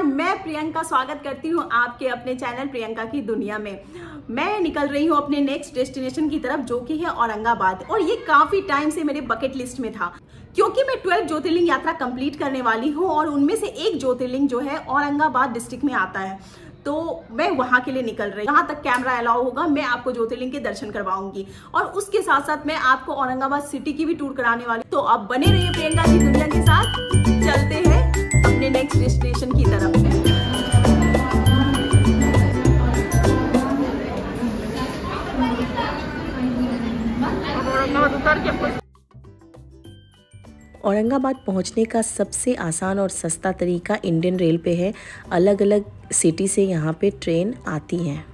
मैं प्रियंका स्वागत करती हूँ आपके अपने चैनल प्रियंका की दुनिया में। मैं निकल रही हूँ अपने नेक्स्ट डेस्टिनेशन की तरफ़, जो कि है औरंगाबाद। और ये काफ़ी टाइम से मेरे बकेट लिस्ट में था, क्योंकि मैं 12 ज्योतिर्लिंग यात्रा कंप्लीट करने वाली हूँ और उनमें से एक ज्योतिर्लिंग जो है औरंगाबाद डिस्ट्रिक्ट में आता है। तो मैं वहाँ के लिए निकल रही जहाँ तक कैमरा अलाउ होगा, मैं आपको ज्योतिर्लिंग के दर्शन करवाऊँगी। और उसके साथ साथ मैं आपको औरंगाबाद सिटी की भी टूर कराने वाली तो आप बने रहिए प्रियंका की दुनिया के साथ, चलते अपने नेक्स्ट डेस्टिनेशन की तरफ़ औरंगाबाद पहुँचने का सबसे आसान और सस्ता तरीका इंडियन रेल पे है। अलग अलग सिटी से यहाँ पे ट्रेन आती हैं।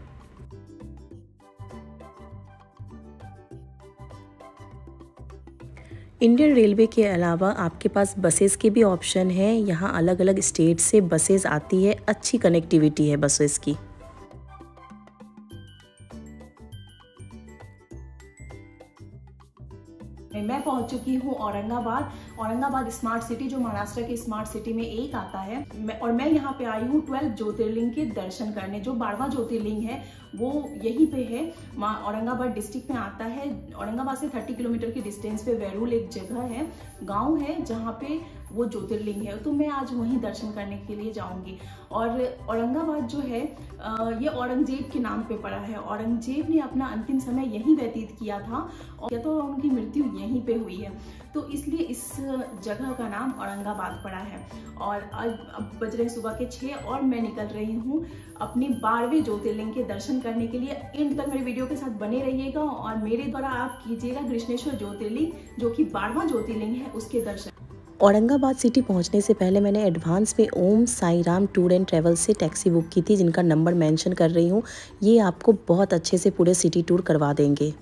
इंडियन रेलवे के अलावा आपके पास बसेस के भी ऑप्शन हैं। यहाँ अलग अलग स्टेट से बसेस आती है। अच्छी कनेक्टिविटी है बसेस की। मैं पहुँच चुकी हूँ औरंगाबाद। औरंगाबाद स्मार्ट सिटी जो महाराष्ट्र के स्मार्ट सिटी में एक आता है। और मैं यहाँ पे आई हूँ ट्वेल्व ज्योतिर्लिंग के दर्शन करने, जो बारवा ज्योतिर्लिंग है। वो यहीं पे है। औरंगाबाद डिस्ट्रिक्ट में आता है। औरंगाबाद से 30 किलोमीटर की डिस्टेंस पे वैरूल एक जगह है, गाँव है, जहाँ पे वो ज्योतिर्लिंग है। तो मैं आज वहीं दर्शन करने के लिए जाऊँगी। और औरंगाबाद जो है ये औरंगज़ेब के नाम पे पड़ा है। औरंगज़ेब ने अपना अंतिम समय यहीं व्यतीत किया था और तो उनकी मृत्यु यहीं पे हुई है। तो इसलिए इस जगह का नाम औरंगाबाद पड़ा है। और अब बज रहे सुबह के छः और मैं निकल रही हूँ। अपनी बारहवें ज्योतिर्लिंग के दर्शन करने के लिए इन तक मेरे वीडियो के साथ बने रहिएगा और मेरे द्वारा आप कीजिएगा कृष्णेश्वर ज्योतिर्लिंग, जो कि बारहवा ज्योतिर्लिंग है, उसके दर्शन। औरंगाबाद सिटी पहुँचने से पहले मैंने एडवांस में Om Sai Ram tour and travels से टैक्सी बुक की थी, जिनका नंबर मेंशन कर रही हूँ। ये आपको बहुत अच्छे से पूरे सिटी टूर करवा देंगे।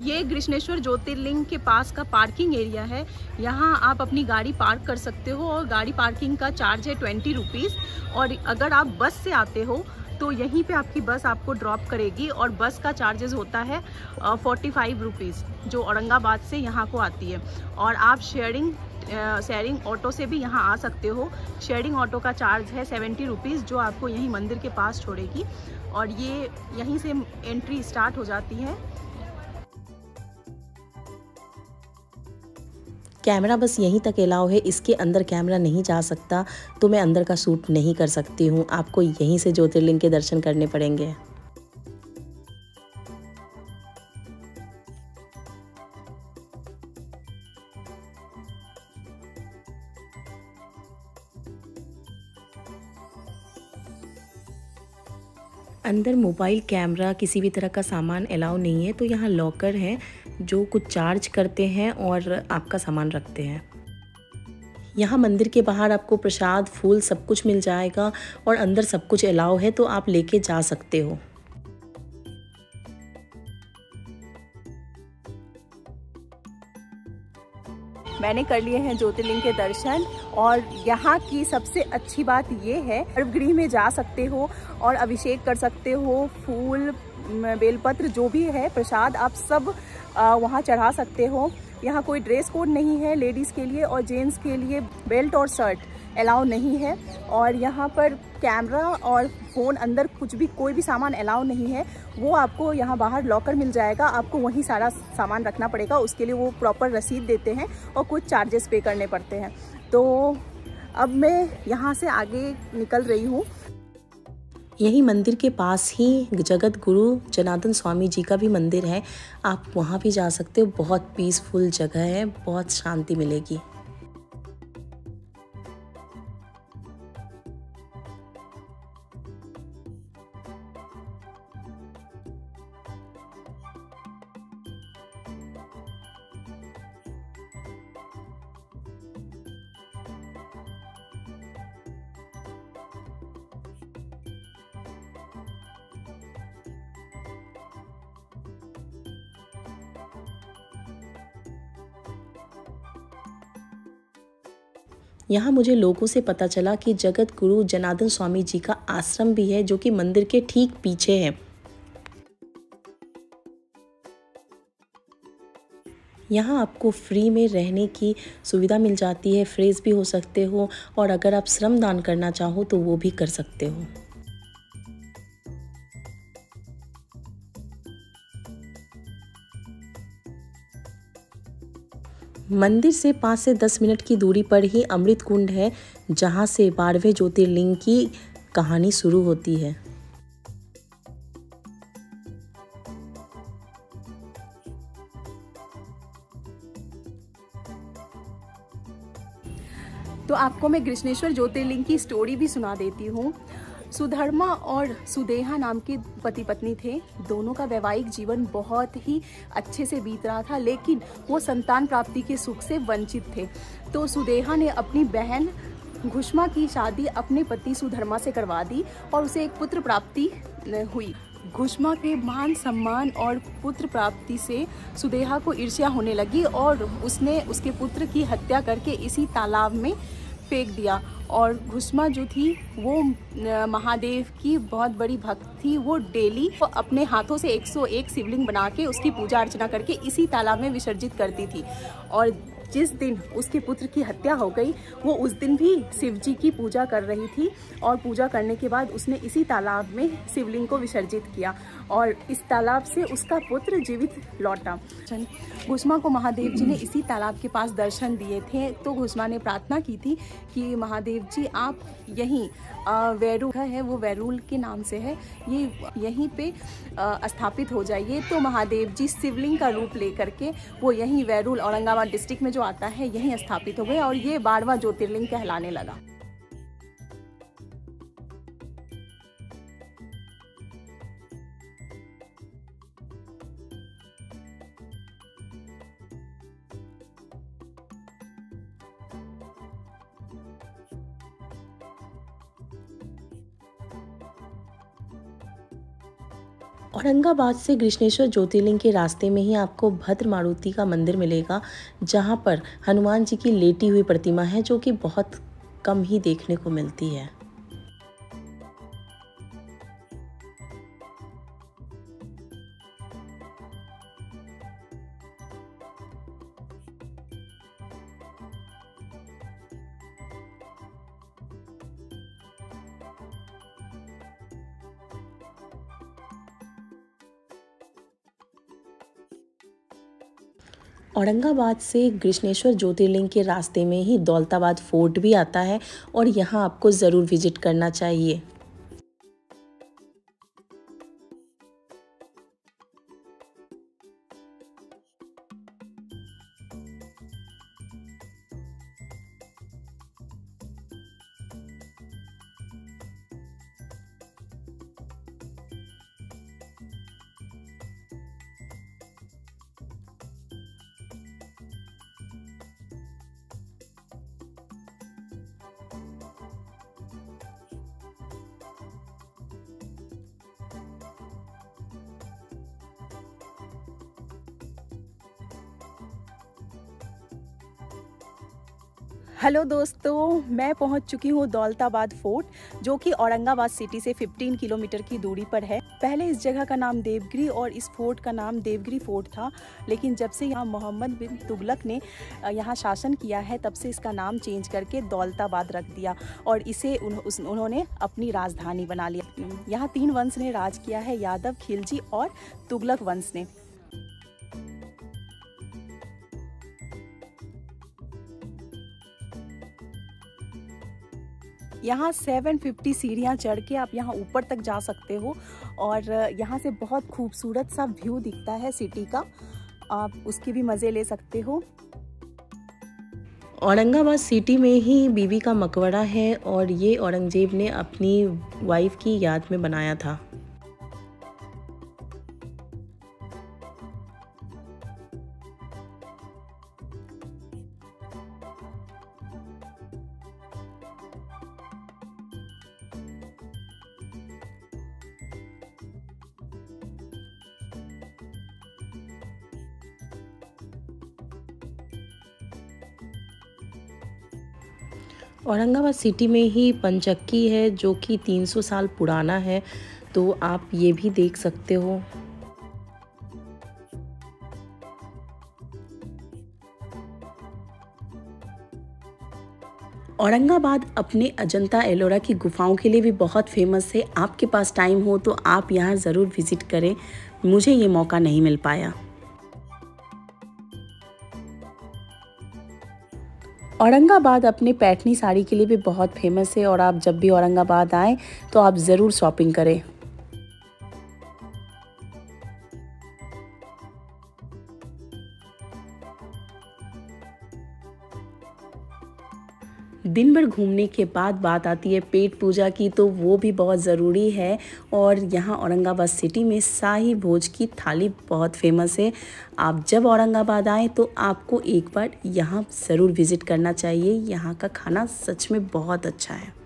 ये कृष्णेश्वर ज्योतिर्लिंग के पास का पार्किंग एरिया है। यहाँ आप अपनी गाड़ी पार्क कर सकते हो और गाड़ी पार्किंग का चार्ज है ट्वेंटी रुपीज़ और अगर आप बस से आते हो तो यहीं पे आपकी बस आपको ड्रॉप करेगी और बस का चार्जेस होता है फोर्टी फाइव रुपीज़ जो औरंगाबाद से यहाँ को आती है। और आप शेयरिंग शेयरिंग ऑटो से भी यहाँ आ सकते हो। शेयरिंग ऑटो का चार्ज है सेवेंटी रुपीज़ जो आपको यहीं मंदिर के पास छोड़ेगी। और ये यहीं से एंट्री स्टार्ट हो जाती है। कैमरा बस यहीं तक अलाउ है, इसके अंदर कैमरा नहीं जा सकता तो मैं अंदर का शूट नहीं कर सकती हूँ। आपको यहीं से ज्योतिर्लिंग के दर्शन करने पड़ेंगे। अंदर मोबाइल कैमरा किसी भी तरह का सामान अलाउ नहीं है तो यहाँ लॉकर है। जो कुछ चार्ज करते हैं और आपका सामान रखते हैं। यहाँ मंदिर के बाहर आपको प्रसाद, फूल सब कुछ मिल जाएगा और अंदर सब कुछ अलाउ है तो आप लेके जा सकते हो। मैंने कर लिए हैं ज्योतिर्लिंग के दर्शन और यहाँ की सबसे अच्छी बात ये है गर्भगृह में जा सकते हो और अभिषेक कर सकते हो, फूल बेलपत्र जो भी है, प्रसाद आप सब वहाँ चढ़ा सकते हो। यहाँ कोई ड्रेस कोड नहीं है लेडीज़ के लिए और जेंट्स के लिए बेल्ट और शर्ट अलाउ नहीं है। और यहाँ पर कैमरा और फ़ोन अंदर कुछ भी, कोई भी सामान अलाउ नहीं है। वो आपको यहाँ बाहर लॉकर मिल जाएगा। आपको वहीं सारा सामान रखना पड़ेगा। उसके लिए वो प्रॉपर रसीद देते हैं और कुछ चार्जेस पे करने पड़ते हैं। तो अब मैं यहाँ से आगे निकल रही हूँ। यही मंदिर के पास ही जगत गुरु जनार्दन स्वामी जी का भी मंदिर है। आप वहाँ भी जा सकते हो। बहुत पीसफुल जगह है। बहुत शांति मिलेगी। यहाँ मुझे लोगों से पता चला कि जगत गुरु जनार्दन स्वामी जी का आश्रम भी है, जो कि मंदिर के ठीक पीछे है। यहाँ आपको फ्री में रहने की सुविधा मिल जाती है फ्रेश भी हो सकते हो, और अगर आप श्रम दान करना चाहो तो वो भी कर सकते हो। मंदिर से पाँच से दस मिनट की दूरी पर ही अमृत कुंड है, जहाँ से बारहवें ज्योतिर्लिंग की कहानी शुरू होती है। तो आपको मैं कृष्णेश्वर ज्योतिर्लिंग की स्टोरी भी सुना देती हूँ। सुधर्मा और सुदेहा नाम के पति पत्नी थे। दोनों का वैवाहिक जीवन बहुत ही अच्छे से बीत रहा था, लेकिन वो संतान प्राप्ति के सुख से वंचित थे। तो सुदेहा ने अपनी बहन घुष्मा की शादी अपने पति सुधर्मा से करवा दी और उसे एक पुत्र प्राप्ति हुई। घुष्मा के मान सम्मान और पुत्र प्राप्ति से सुदेहा को ईर्ष्या होने लगी और उसने उसके पुत्र की हत्या करके इसी तालाब में फेंक दिया। और घुसमा जो थी, वो महादेव की बहुत बड़ी भक्त थी वो डेली। अपने हाथों से 101 शिवलिंग बना के उसकी पूजा अर्चना करके इसी तालाब में विसर्जित करती थी। और जिस दिन उसके पुत्र की हत्या हो गई, वो उस दिन भी शिव जी की पूजा कर रही थी और पूजा करने के बाद उसने इसी तालाब में शिवलिंग को विसर्जित किया और इस तालाब से उसका पुत्र जीवित लौटा। घुष्मा को महादेव जी ने इसी तालाब के पास दर्शन दिए थे तो घुष्मा ने प्रार्थना की थी कि महादेव जी, आप यहीं वैरू है, वो वैरूल के नाम से है, ये यहीं पे स्थापित हो जाइए। तो महादेव जी शिवलिंग का रूप लेकर के वो यहीं वैरूल औरंगाबाद डिस्ट्रिक्ट में जो आता है यहीं स्थापित हो गए और ये बारवा ज्योतिर्लिंग कहलाने लगा। औरंगाबाद से कृष्णेश्वर ज्योतिर्लिंग के रास्ते में ही आपको भद्र मारुति का मंदिर मिलेगा, जहाँ पर हनुमान जी की लेटी हुई प्रतिमा है, जो कि बहुत कम ही देखने को मिलती है। औरंगाबाद से कृष्णेश्वर ज्योतिर्लिंग के रास्ते में ही दौलताबाद फोर्ट भी आता है और यहाँ आपको ज़रूर विज़िट करना चाहिए। हेलो दोस्तों मैं पहुँच चुकी हूँ दौलताबाद फोर्ट जो कि औरंगाबाद सिटी से 15 किलोमीटर की दूरी पर है। पहले इस जगह का नाम देवगिरी और इस फोर्ट का नाम देवगिरी फोर्ट था लेकिन जब से यहाँ मोहम्मद बिन तुगलक ने यहाँ शासन किया है तब से इसका नाम चेंज करके दौलताबाद रख दिया और इसे उन, उस, उन्होंने अपनी राजधानी बना लिया। यहाँ तीन वंश ने राज किया है यादव खिलजी और तुगलक वंश ने। यहाँ 750 सीढ़ियाँ चढ़ के आप यहाँ ऊपर तक जा सकते हो और यहाँ से बहुत खूबसूरत सा व्यू दिखता है सिटी का। आप उसके भी मज़े ले सकते हो। औरंगाबाद सिटी में ही बीवी का मकबरा है और ये औरंगज़ेब ने अपनी वाइफ की याद में बनाया था। औरंगाबाद सिटी में ही पंचक्की है, जो कि 300 साल पुराना है तो आप ये भी देख सकते हो। औरंगाबाद अपने अजंता एलोरा की गुफाओं के लिए भी बहुत फ़ेमस है। आपके पास टाइम हो तो आप यहाँ ज़रूर विज़िट करें। मुझे ये मौका नहीं मिल पाया। औरंगाबाद अपने पैठनी साड़ी के लिए भी बहुत फ़ेमस है और आप जब भी औरंगाबाद आएँ तो आप ज़रूर शॉपिंग करें। दिन भर घूमने के बाद बात आती है पेट पूजा की तो वो भी बहुत ज़रूरी है। और यहाँ औरंगाबाद सिटी में शाही भोज की थाली बहुत फ़ेमस है। आप जब औरंगाबाद आएँ तो आपको एक बार यहाँ ज़रूर विज़िट करना चाहिए। यहाँ का खाना सच में बहुत अच्छा है।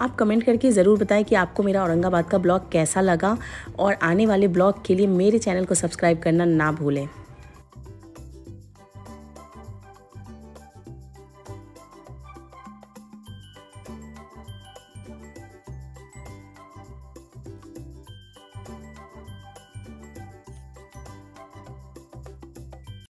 आप कमेंट करके ज़रूर बताएँ कि आपको मेरा औरंगाबाद का ब्लॉग कैसा लगा और आने वाले ब्लॉग के लिए मेरे चैनल को सब्सक्राइब करना ना भूलें।